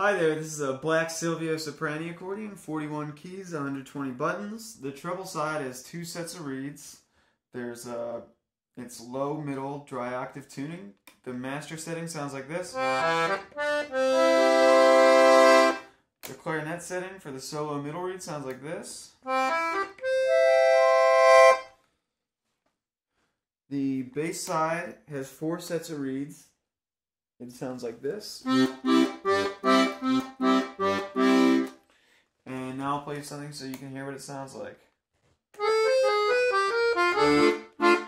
Hi there, this is a black Silvio Soprani accordion, 41 keys, 120 buttons. The treble side has two sets of reeds. There's a, it's low, middle, dry octave tuning. The master setting sounds like this. The clarinet setting for the solo middle reed sounds like this. The bass side has four sets of reeds. It sounds like this. Play you something so you can hear what it sounds like.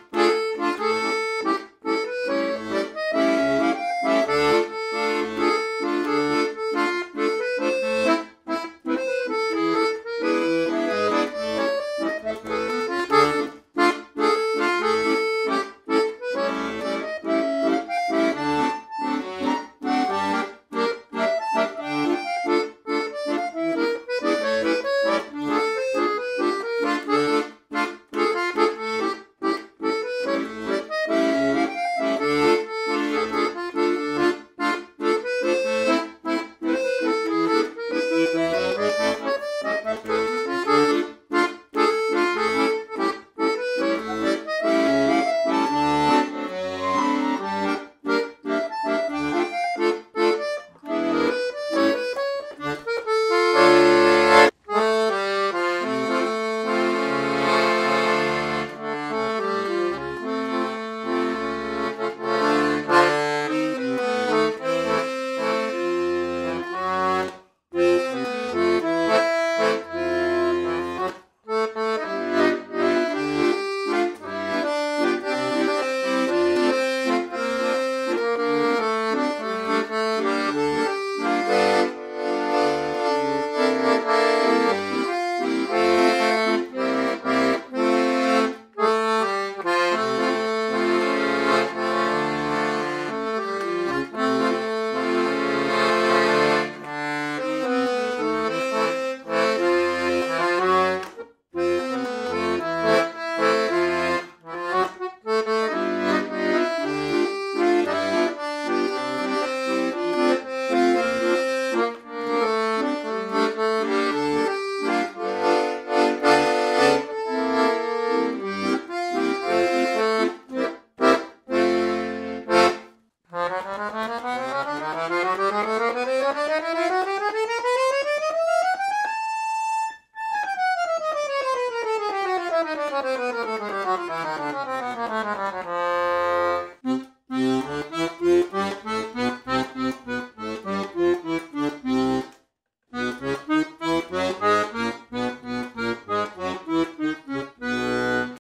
Thank you.